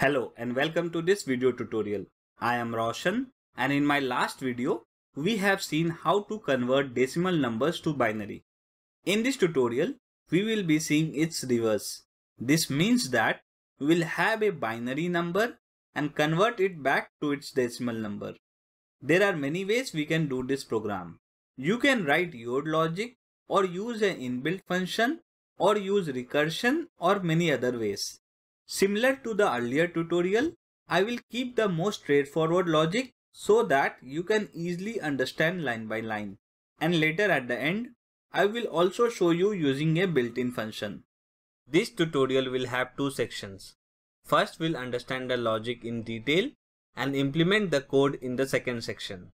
Hello and welcome to this video tutorial. I am Roshan and in my last video, we have seen how to convert decimal numbers to binary. In this tutorial, we will be seeing its reverse. This means that we will have a binary number and convert it back to its decimal number. There are many ways we can do this program. You can write your logic or use an inbuilt function or use recursion or many other ways. Similar to the earlier tutorial, I will keep the most straightforward logic so that you can easily understand line by line. And later at the end, I will also show you using a built-in function. This tutorial will have two sections. First, we'll understand the logic in detail and implement the code in the second section.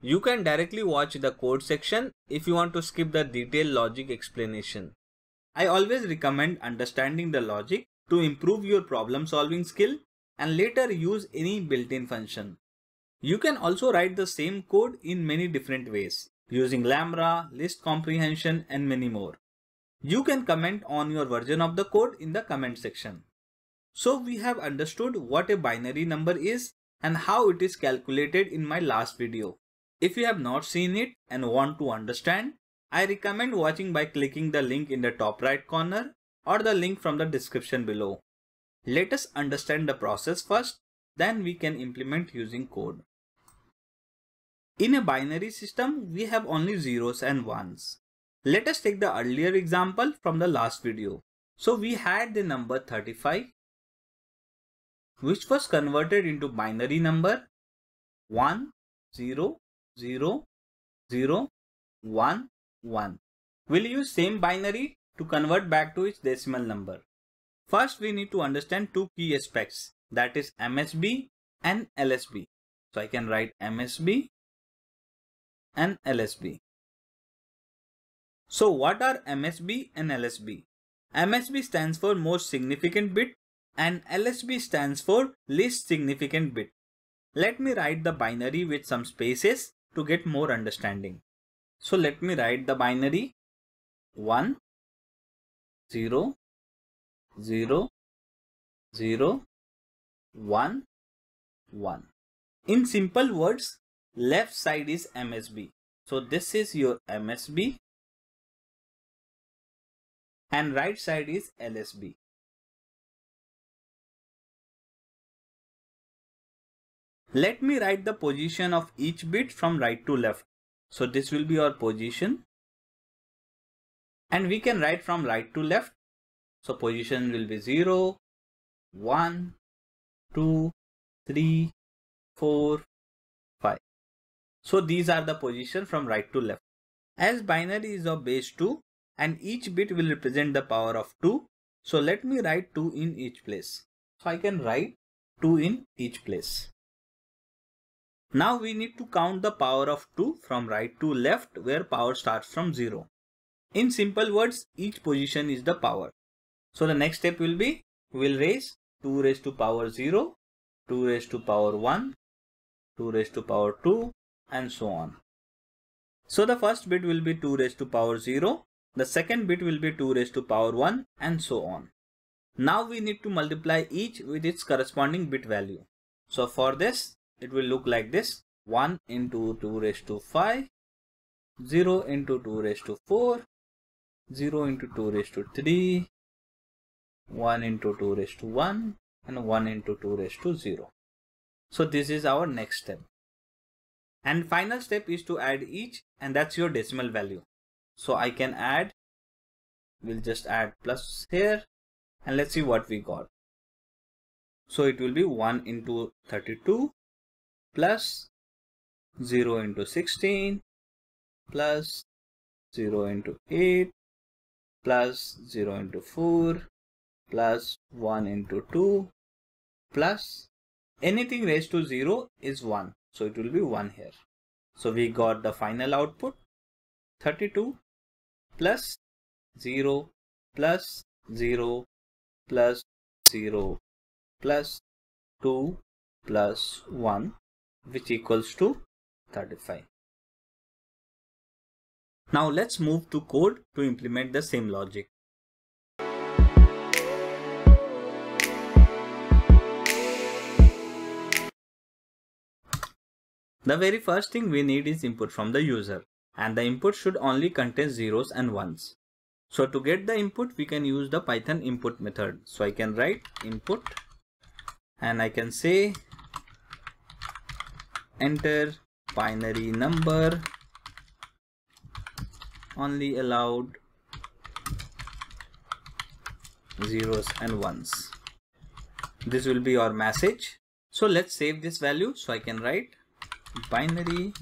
You can directly watch the code section if you want to skip the detailed logic explanation. I always recommend understanding the logic to improve your problem solving skill and later use any built-in function. You can also write the same code in many different ways using Lambda, list comprehension and many more. You can comment on your version of the code in the comment section. So we have understood what a binary number is and how it is calculated in my last video. If you have not seen it and want to understand, I recommend watching by clicking the link in the top right corner or the link from the description below. Let us understand the process first, then we can implement using code. In a binary system, we have only zeros and ones. Let us take the earlier example from the last video. So we had the number 35, which was converted into binary number 1, 0, 0, 0, 1, 1. We'll use same binary to convert back to its decimal number. First, we need to understand two key aspects that is MSB and LSB. So I can write MSB and LSB. So what are MSB and LSB? MSB stands for most significant bit and LSB stands for least significant bit. Let me write the binary with some spaces to get more understanding. So let me write the binary 1 0 0 0 1 1 in simple words left side is MSB so this is your MSB and right side is LSB let me write the position of each bit from right to left. So this will be our position and we can write from right to left. So position will be 0 1 2 3 4 5 so these are the position from right to left. As binary is of base 2 and each bit will represent the power of 2 so let me write 2 in each place. So i can write 2 in each place. Now we need to count the power of 2 from right to left where power starts from 0 in simple words, each position is the power. So the next step will be, we'll raise 2 raised to power 0, 2 raised to power 1, 2 raised to power 2 and so on. So the first bit will be 2 raised to power 0, the second bit will be 2 raised to power 1 and so on. Now we need to multiply each with its corresponding bit value. So for this, it will look like this 1 into 2 raised to 5, 0 into 2 raised to 4, 0 into 2 raised to 3, 1 into 2 raised to 1 and 1 into 2 raised to 0. So this is our next step. And final step is to add each and that's your decimal value. So I can add, we'll just add plus here and let's see what we got. So it will be 1 into 32 plus 0 into 16 plus 0 into 8 plus 0 into 4 plus 1 into 2 plus anything raised to 0 is 1. So it will be 1 here. So we got the final output 32 plus 0 plus 0 plus 0 plus 2 plus 1 which equals to 35. Now let's move to code to implement the same logic. The very first thing we need is input from the user and the input should only contain zeros and ones. So to get the input we can use the python input method. So I can write input and I can say enter binary number only allowed zeros and ones. This will be our message. So let's save this value so i can write binary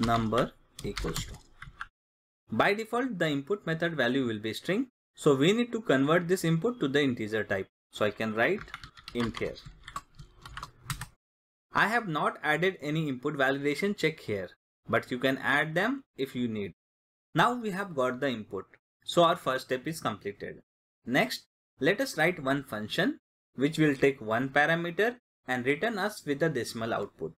number equals to. By default the input method value will be string. So we need to convert this input to the integer type. So i can write int here. I have not added any input validation check here but you can add them if you need now we have got the input so our first step is completed Next, let us write one function which will take one parameter and return us with a decimal output.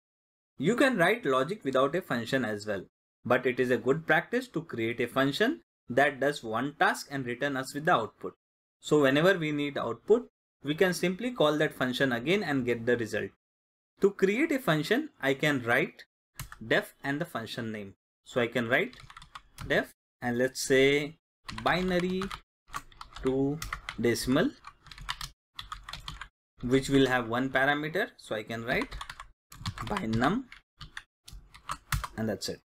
You can write logic without a function as well, but it is a good practice to create a function that does one task and return us with the output. So whenever we need output, we can simply call that function again and get the result. To create a function, I can write def and the function name. So I can write def and let's say binary to decimal which will have one parameter so I can write bin_num and that's it.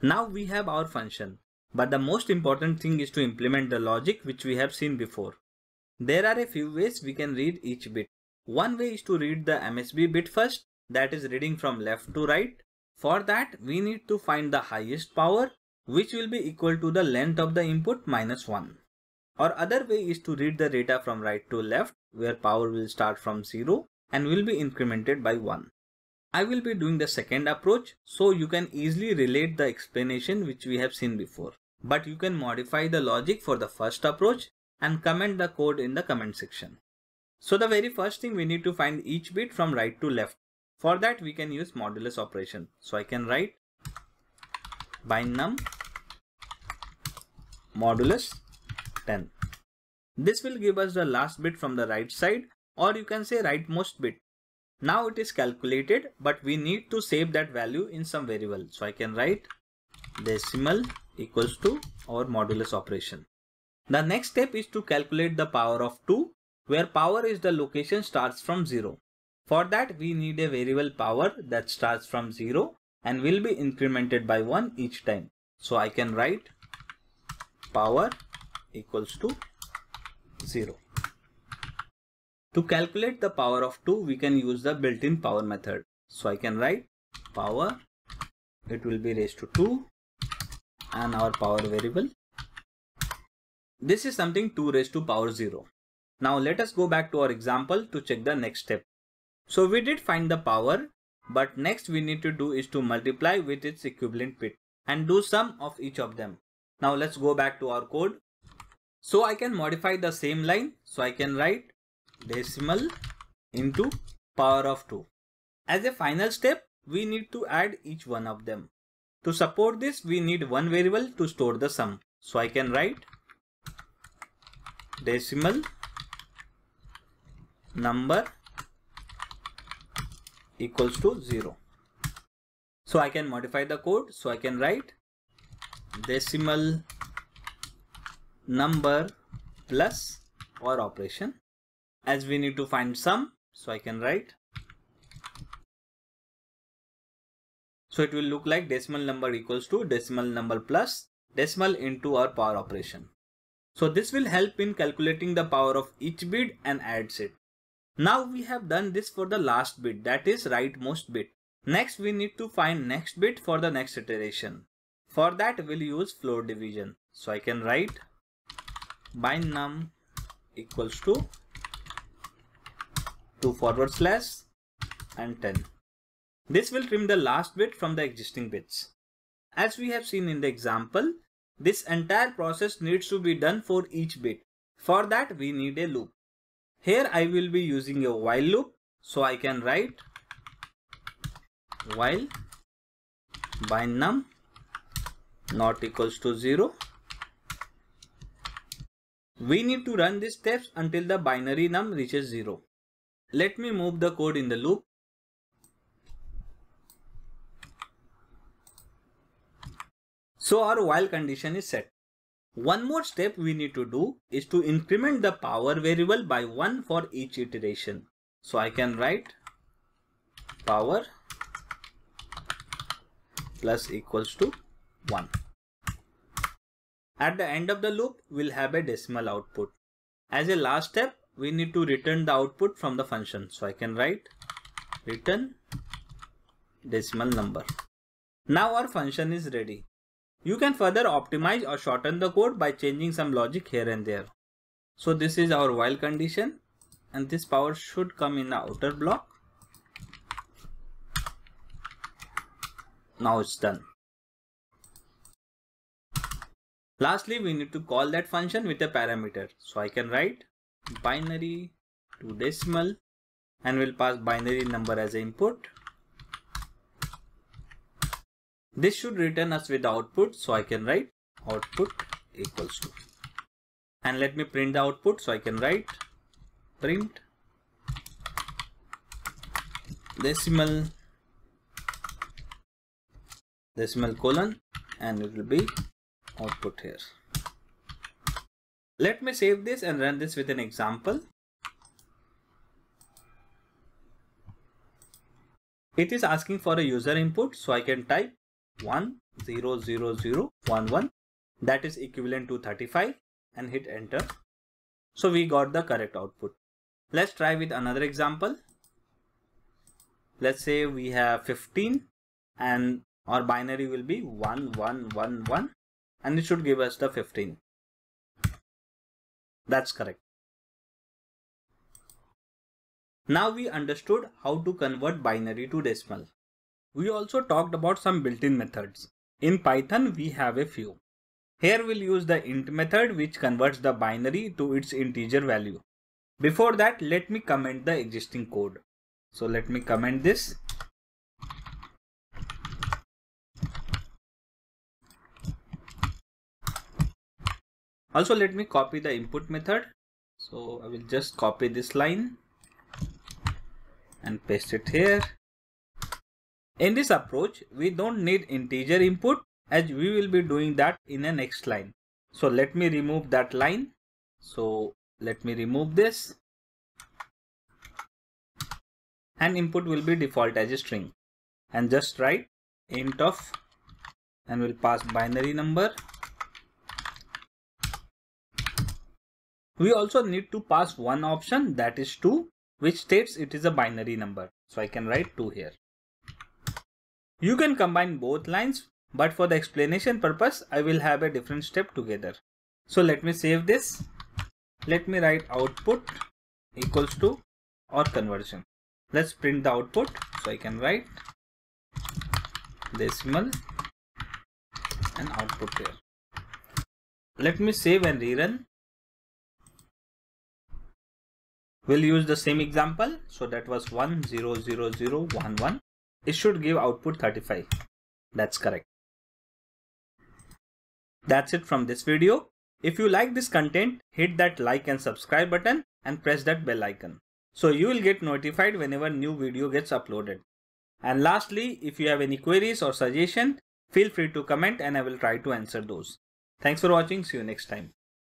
Now we have our function but the most important thing is to implement the logic which we have seen before. There are a few ways we can read each bit. One way is to read the MSB bit first that is reading from left to right. For that we need to find the highest power which will be equal to the length of the input minus 1. Or other way is to read the data from right to left where power will start from 0 and will be incremented by 1. I will be doing the second approach so you can easily relate the explanation which we have seen before. But you can modify the logic for the first approach and comment the code in the comment section. So the very first thing we need to find each bit from right to left. For that we can use modulus operation. So I can write bin_num modulus 10. This will give us the last bit from the right side or you can say rightmost bit. Now it is calculated but we need to save that value in some variable. So I can write decimal equals to our modulus operation. The next step is to calculate the power of 2 where power is the location starts from 0. For that we need a variable power that starts from 0 and will be incremented by 1 each time. So I can write power equals to 0. To calculate the power of 2, we can use the built-in power method. So I can write power, it will be raised to 2 and our power variable. This is something 2 raised to power 0. Now let us go back to our example to check the next step. So we did find the power, but next we need to do is to multiply with its equivalent bit and do sum of each of them. Now let's go back to our code so I can modify the same line. So I can write decimal into power of 2. As a final step, we need to add each one of them. To support this, we need one variable to store the sum. So I can write decimal number equals to 0. So I can modify the code. So I can write decimal number plus or operation as we need to find sum so I can write so it will look like decimal number equals to decimal number plus decimal into our power operation so this will help in calculating the power of each bit and adds it now we have done this for the last bit that is rightmost bit next we need to find next bit for the next iteration for that we'll use floor division so I can write bin_num equals to 2 forward slash and 10. This will trim the last bit from the existing bits. As we have seen in the example, this entire process needs to be done for each bit. For that we need a loop. Here I will be using a while loop. So I can write while bin_num not equals to 0. We need to run these steps until the binary num reaches 0. Let me move the code in the loop. So our while condition is set. One more step we need to do is to increment the power variable by 1 for each iteration. So I can write power plus equals to 1. At the end of the loop, we'll have a decimal output. As a last step, we need to return the output from the function. So I can write return decimal number. Now our function is ready. You can further optimize or shorten the code by changing some logic here and there. So this is our while condition and this power should come in the outer block. Now it's done. Lastly, we need to call that function with a parameter. So I can write binary to decimal and we'll pass binary number as input. This should return us with the output. So I can write output equals to. And let me print the output. So I can write print decimal decimal colon and it will be output here. Let me save this and run this with an example. It is asking for a user input so I can type 1 0 0 0 1 1 that is equivalent to 35 and hit enter. So we got the correct output. Let's try with another example. Let's say we have 15 and our binary will be 1 1 1 1 and it should give us the 15. That's correct. Now we understood how to convert binary to decimal. We also talked about some built-in methods. In Python, we have a few. Here we'll use the int method which converts the binary to its integer value. Before that, let me comment the existing code. So let me comment this Also let me copy the input method. So I will just copy this line and paste it here. In this approach, we don't need integer input as we will be doing that in the next line. So let me remove that line. So let me remove this and input will be default as a string and just write int of and we'll pass binary number We also need to pass one option that is 2 which states it is a binary number. So I can write 2 here. You can combine both lines but for the explanation purpose I will have a different step together. So let me save this. Let me write output equals to or conversion. Let's print the output. So I can write decimal and output here. Let me save and rerun. We'll use the same example. So that was 1 0 0 0 1 1. It should give output 35. That's correct. That's it from this video. If you like this content, hit that like and subscribe button and press that bell icon. So you will get notified whenever new video gets uploaded. And lastly, if you have any queries or suggestion, feel free to comment and I will try to answer those. Thanks for watching. See you next time.